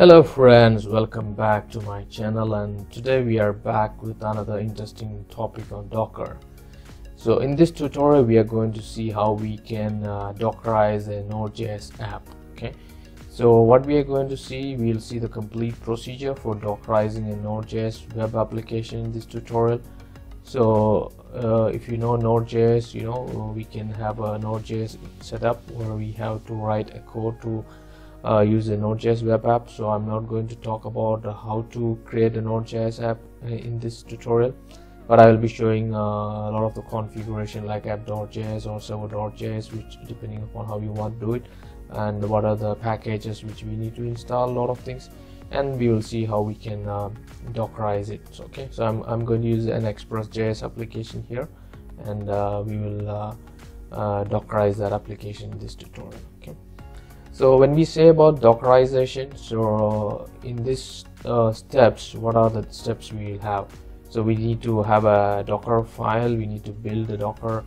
hello friends. Welcome back to my channel and today we are back with another interesting topic on docker. So in this tutorial we are going to see how we can uh, dockerize a node.js app okay? So what we are going to see we'll see the complete procedure for dockerizing a node.js web application in this tutorial. So uh, if you know node.js you know we can have a node.js setup where we have to write a code to uh, use a node.js web app so i'm not going to talk about uh, how to create a node.js app uh, in this tutorial but i will be showing uh, a lot of the configuration like app.js or server.js which depending upon how you want to do it and what are the packages which we need to install a lot of things and we will see how we can uh, dockerize it okay? So I'm, I'm going to use an express.js application here and uh, we will dockerize that application in this tutorial so when we say about dockerization so in this uh, steps what are the steps we have? So we need to have a docker file we need to build the docker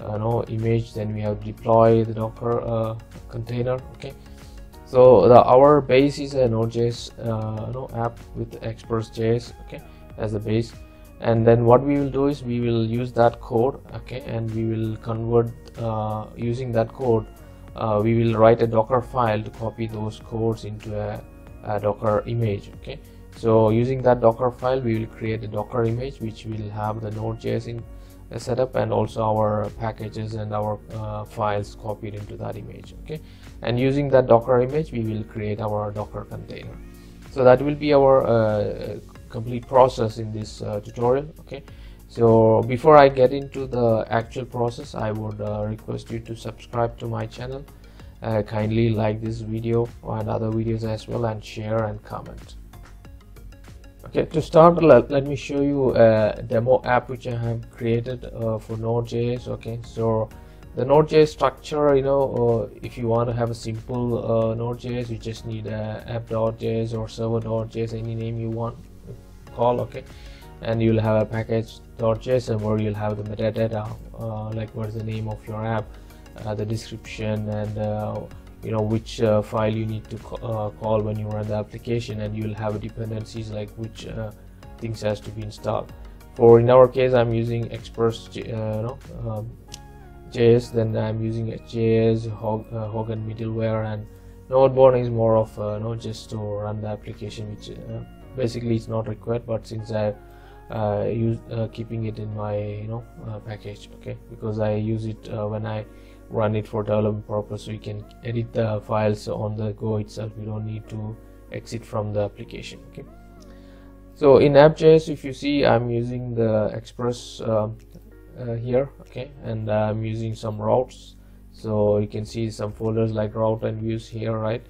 uh, no image then we have deploy the docker uh, container okay? So the, our base is a node.js uh, no app with express.js okay as a base. And then what we will do is we will use that code okay and we will convert uh, using that code uh, we will write a docker file to copy those codes into a, a, docker image okay? So using that docker file we will create a docker image which will have the node.js in a setup and also our packages and our uh, files copied into that image okay? And using that docker image we will create our docker container. So that will be our uh, complete process in this uh, tutorial okay so before i get into the actual process i would uh, request you to subscribe to my channel uh, kindly like this video and other videos as well and share and comment. Okay to start let, let me show you a demo app which i have created uh, for node.js okay? So the node.js structure you know uh, if you want to have a simple uh, node.js you just need a app.js or server.js any name you want call okay and you'll have a package.json where you'll have the metadata uh, like what's the name of your app uh, the description and uh, you know which uh, file you need to uh, call when you run the application. And you'll have dependencies like which uh, things has to be installed. For in our case i'm using express no, um, js then i'm using js Hog, hogan middleware and nodemon is more of uh, just to run the application which basically it's not required but since i uh, use uh, keeping it in my you know uh, package okay? Because I use it when I run it for development purpose so you can edit the files on the go itself. You don't need to exit from the application okay? So in app.js if you see I'm using the express um, uh, here okay? And I'm using some routes. So you can see some folders like route and views here right?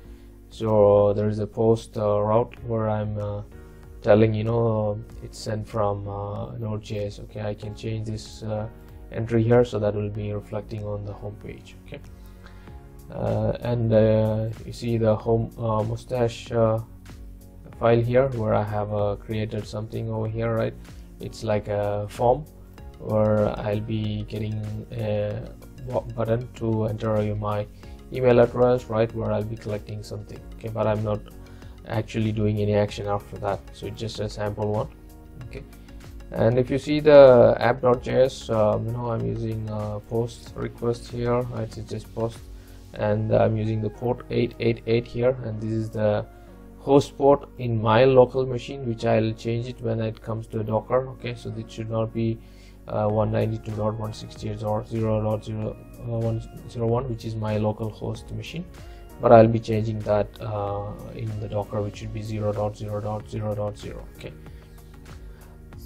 So there is a post uh, route where I'm uh, telling you know it's sent from uh, node.js okay? I can change this uh, entry here so that will be reflecting on the home page okay? Uh, and uh, you see the home uh, mustache uh, file here where i have created something over here right? It's like a form where i'll be getting a button to enter my email address right? Where i'll be collecting something okay? But i'm not actually doing any action after that. So it's just a sample one. Okay. And if you see the app.js um, you know i'm using uh, post request here. Right it's just post. And i'm using the port 888 here. And this is the host port in my local machine which i'll change it when it comes to docker. Okay. So this should not be uh, 192.168 or 0.0.101 which is my local host machine but I'll be changing that uh, in the docker which should be 0, 0.0.0.0 okay.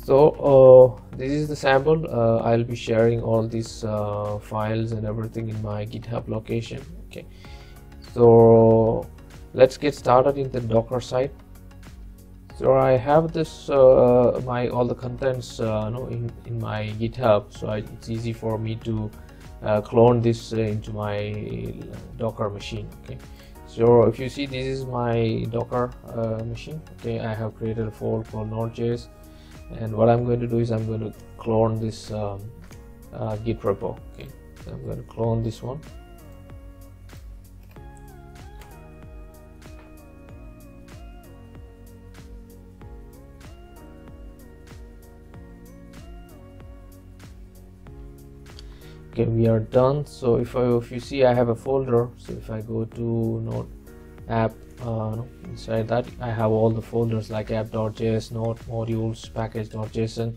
So uh, this is the sample. Uh, I'll be sharing all these uh, files and everything in my github location. Okay. So let's get started in the docker side. So I have this uh, my all the contents uh, no, in, in my github. So I, it's easy for me to clone this uh, into my docker machine okay? So if you see this is my docker uh, machine okay? I have created a folder called node.js and what i'm going to do is i'm going to clone this um, uh, git repo okay? So i'm going to clone this one okay we are done. So if I if you see I have a folder. So if I go to node app uh, inside that I have all the folders like app.js node modules package.json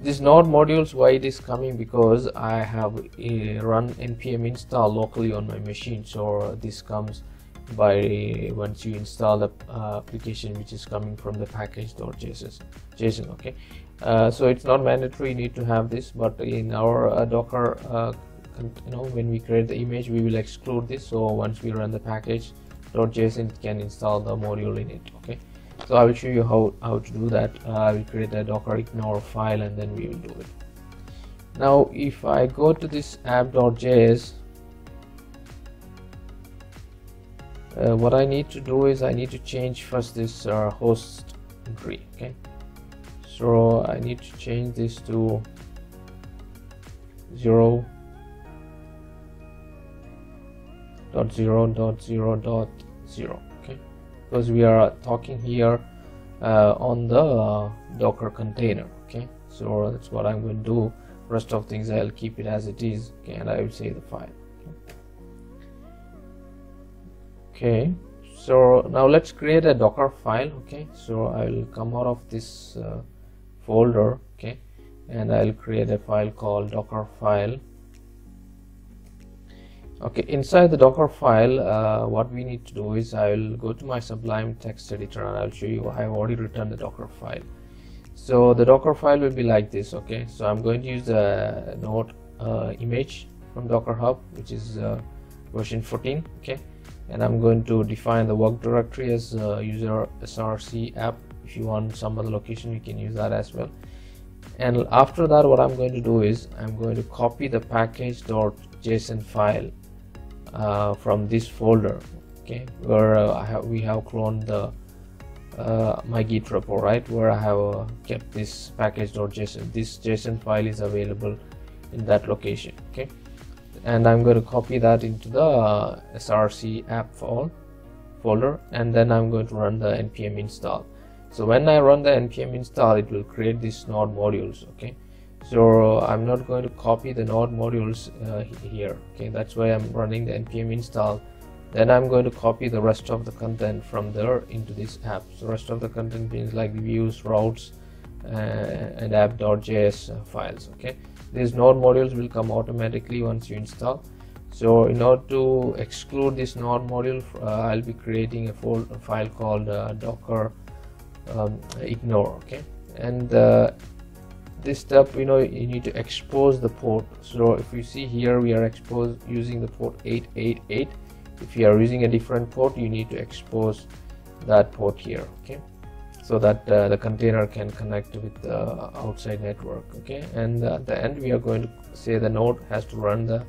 this node modules why it is coming? Because I have a run npm install locally on my machine. So this comes by once you install the uh, application which is coming from the package.json json okay so it's not mandatory you need to have this but in our uh, docker uh, you know when we create the image we will exclude this. So once we run the package.json it can install the module in it okay? So i will show you how how to do that. Uh, i will create a docker ignore file and then we will do it. Now if i go to this app.js uh, what i need to do is i need to change first this uh, host tree okay so i need to change this to 0 dot 0 dot 0 dot 0 okay. Because we are talking here uh, on the uh, docker container. Okay. So that's what i'm going to do. Rest of things i'll keep it as it is. Okay. And i will save the file. Okay. So now let's create a docker file. Okay. So i'll come out of this uh, folder okay? And i'll create a file called docker file. Okay inside the docker file uh, what we need to do is I will go to my sublime text editor and I'll show you I have already written the docker file. So the docker file will be like this okay? So I'm going to use the node uh, image from docker hub which is uh, version 14 okay? And I'm going to define the work directory as uh, user src app if you want some other location you can use that as well. And after that what I'm going to do is I'm going to copy the package.json file uh, from this folder okay where uh, have, we have cloned the uh, my git repo right? Where I have uh, kept this package.json this json file is available in that location okay? And I'm going to copy that into the uh, src app folder and then I'm going to run the npm install so when I run the npm install it will create these node modules okay? So i'm not going to copy the node modules uh, here okay? That's why i'm running the npm install. Then i'm going to copy the rest of the content from there into this app. So rest of the content means like views routes uh, and app.js uh, files okay? These node modules will come automatically once you install. So in order to exclude this node module uh, i'll be creating a, a file called uh, docker um, ignore okay? And uh, this step you know you need to expose the port. So if you see here we are exposed using the port 888 if you are using a different port you need to expose that port here okay? So that uh, the container can connect with the outside network okay? And at the end we are going to say the node has to run the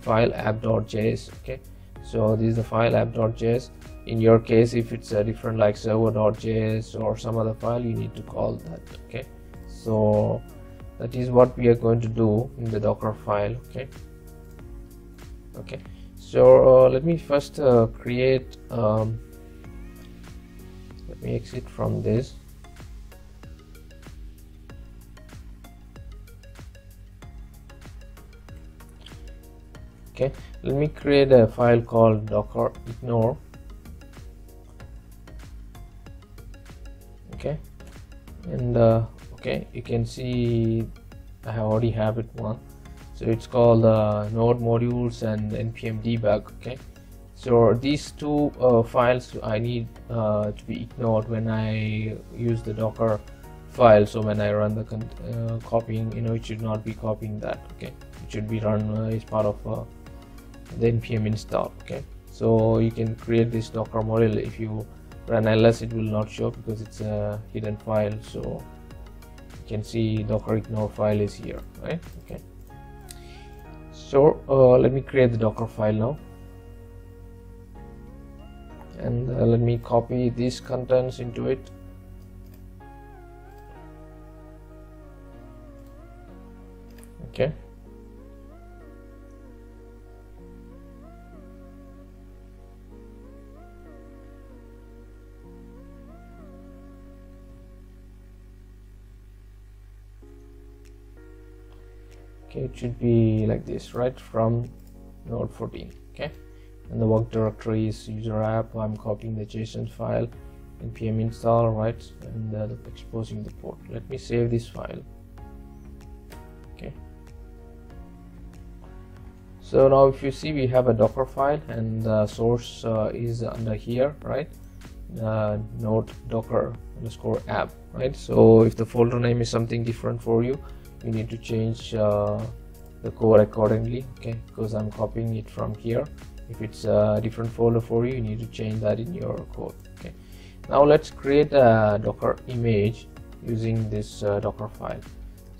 file app.js okay so this is the file app.js in your case if it's a different like server.js or some other file you need to call that okay? So that is what we are going to do in the docker file okay? Okay. So uh, let me first uh, create um, let me exit from this okay let me create a file called docker ignore. Okay and uh, okay you can see I already have it one. So it's called uh, node modules and npm debug okay? So these two uh, files I need uh, to be ignored when I use the docker file. So when I run the uh, copying you know it should not be copying that okay? It should be run uh, as part of uh, the npm install okay? So you can create this docker model. If you run ls it will not show because it's a hidden file. So you can see docker ignore file is here right? Okay. So uh, let me create the docker file now. And uh, let me copy these contents into it. Okay okay it should be like this right from node 14 okay? And the work directory is user app. I'm copying the json file npm install right and uh, exposing the port. Let me save this file okay? So now if you see we have a docker file and the source uh, is under here right? Uh, node docker underscore app right? So if the folder name is something different for you you need to change uh, the code accordingly okay? Because I'm copying it from here. If it's a different folder for you you need to change that in your code okay? Now let's create a docker image using this uh, docker file.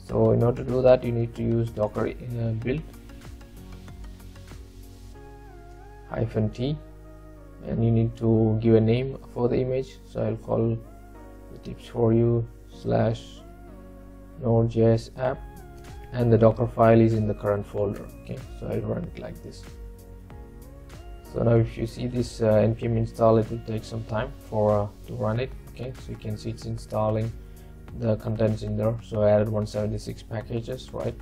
So in order to do that you need to use docker uh, build hyphen t and you need to give a name for the image. So I'll call the tips for you slash node.js app and the docker file is in the current folder okay? So I'll run it like this. So now if you see this uh, npm install it will take some time for uh, to run it okay? So you can see it's installing the contents in there. So I added 176 packages right?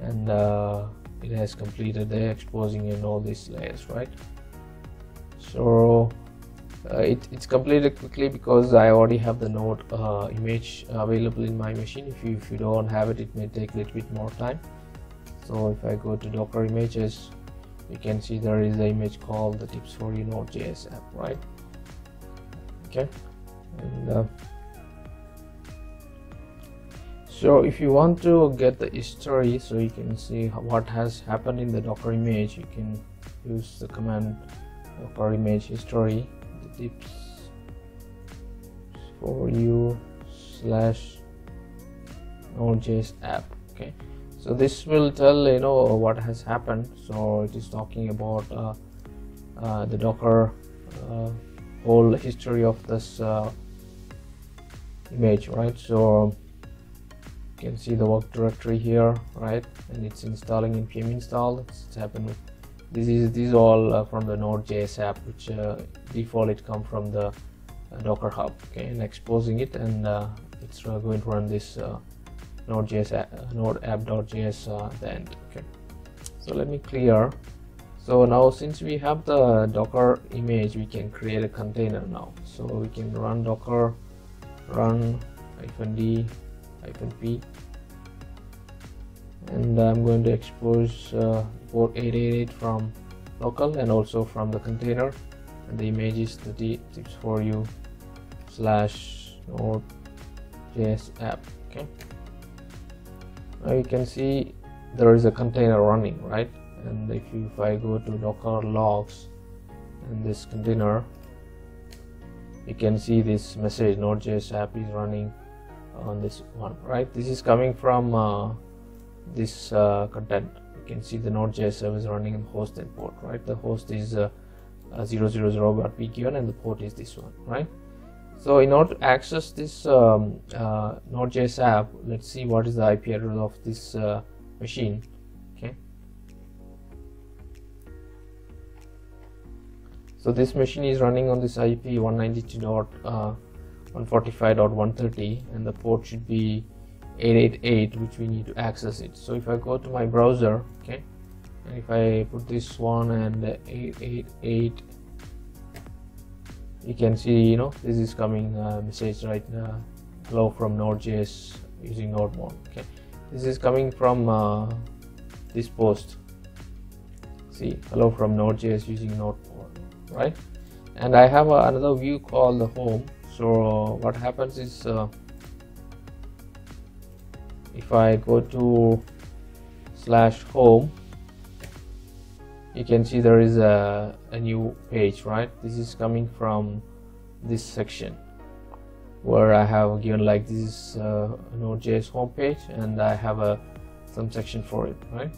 And uh, it has completed the exposing in all these layers right? So it, it's completed quickly because I already have the node uh, image available in my machine. If you, if you don't have it it may take a little bit more time. So if I go to docker images you can see there is an image called the tips for you node.js app right? Okay. And uh, so if you want to get the history so you can see what has happened in the docker image you can use the command docker image history tips for you slash node.js app okay? So this will tell you know what has happened. So it is talking about uh, uh, the docker uh, whole history of this uh, image right? So you can see the work directory here right? And it's installing npm install it's happened this is these all uh, from the node.js app which uh, default it come from the uh, docker hub okay and exposing it and uh, it's uh, going to run this node.js node app.js at the end okay. So let me clear. So now since we have the docker image we can create a container now. So we can run docker run hyphen d hyphen p and I'm going to expose uh, port 888 from local and also from the container. And the image is the tips for you slash node.js app okay? Now you can see there is a container running right? And if, you, if I go to docker logs and this container you can see this message node.js app is running on this one right? This is coming from uh, this uh, content. You can see the node.js server is running in host and port right? The host is uh, uh, 000.pqn and the port is this one right? So in order to access this um, uh, node.js app let's see what is the ip address of this uh, machine okay? So this machine is running on this ip 192.145.130 uh, and the port should be 888 which we need to access it. So if I go to my browser okay and if I put this one and 888 you can see you know this is coming uh, message right now. Hello from node.js using nodemon okay. This is coming from uh, this post. See hello from node.js using nodemon right? And I have uh, another view called the home. So what happens is uh, if I go to slash home you can see there is a, a new page right? This is coming from this section where I have given like this is uh, Node.js homepage and I have a some section for it right?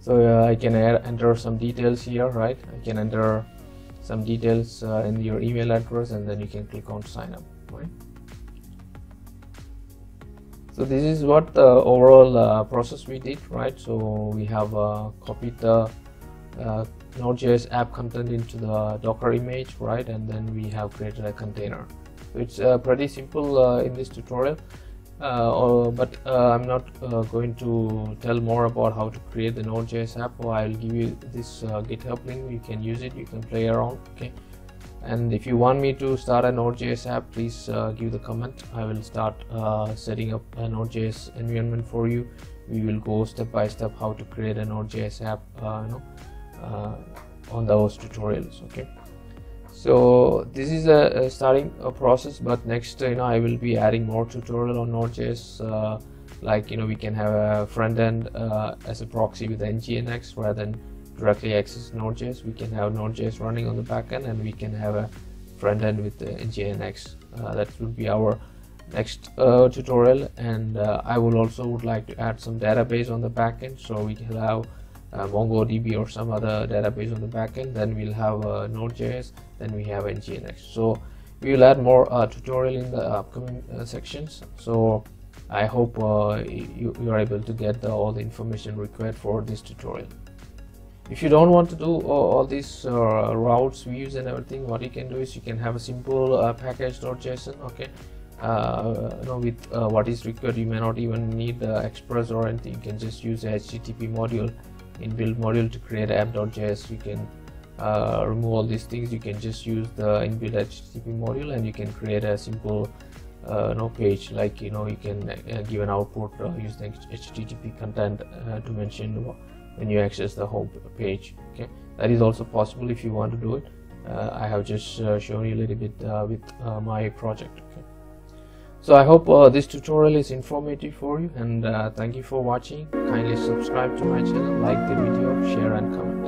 So uh, I can enter some details here right? I can enter some details uh, in your email address and then you can click on sign up right so this is what the overall uh, process we did right so we have uh, copied the uh, node.js app content into the docker image right and then we have created a container so it's uh, pretty simple uh, in this tutorial uh, or, but uh, I'm not going to tell more about how to create the Node.js app. I'll give you this GitHub link. You can use it. You can play around. Okay. And if you want me to start a Node.js app, please give the comment. I will start setting up a Node.js environment for you. We will go step by step how to create a Node.js app. you know, on those tutorials. Okay so this is a, a starting a process but next you know i will be adding more tutorial on node.js uh, like you know we can have a front end uh, as a proxy with nginx rather than directly access node.js we can have node.js running on the backend and we can have a front end with the nginx uh, that would be our next uh, tutorial and uh, i will also would like to add some database on the backend so we can have uh, MongoDB or some other database on the backend. Then we'll have uh, Node.js. Then we have Nginx. So we will add more uh, tutorial in the upcoming sections. So I hope you, you, are able to get the, all the information required for this tutorial. If you don't want to do all, these uh, routes, views, and everything, what you can do is you can have a simple package.json. Okay. Uh, you know with uh, what is required you may not even need the express or anything you can just use a http module in build module to create app.js you can uh, remove all these things you can just use the inbuilt http module and you can create a simple uh, no page like you know you can uh, give an output uh, use the http content uh, to mention when you access the home page okay? That is also possible if you want to do it. Uh, i have just shown you a little bit with my project okay? So i hope uh, this tutorial is informative for you and uh, thank you for watching. Kindly subscribe to my channel like the video share and comment